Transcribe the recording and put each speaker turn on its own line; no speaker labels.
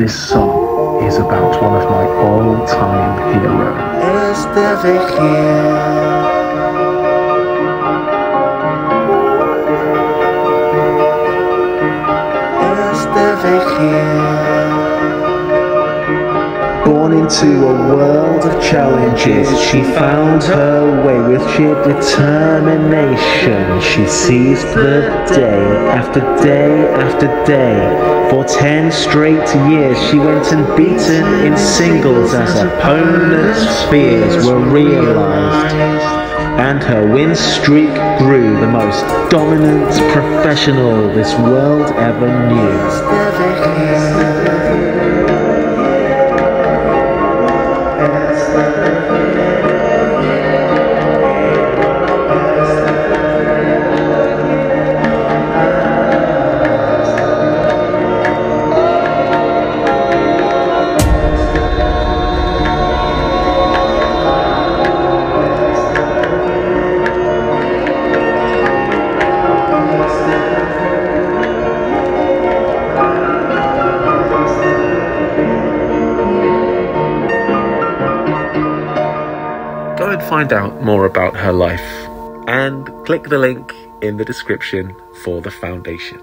This song is about one of my all-time heroes. Born into a world of challenges, she found her way with sheer determination. She seized the day after day after day. For ten straight years, she went unbeaten in singles as her opponents' fears were realized. And her win streak grew, the most dominant professional this world ever knew. And find out more about her life and click the link in the description for the foundation.